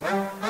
Música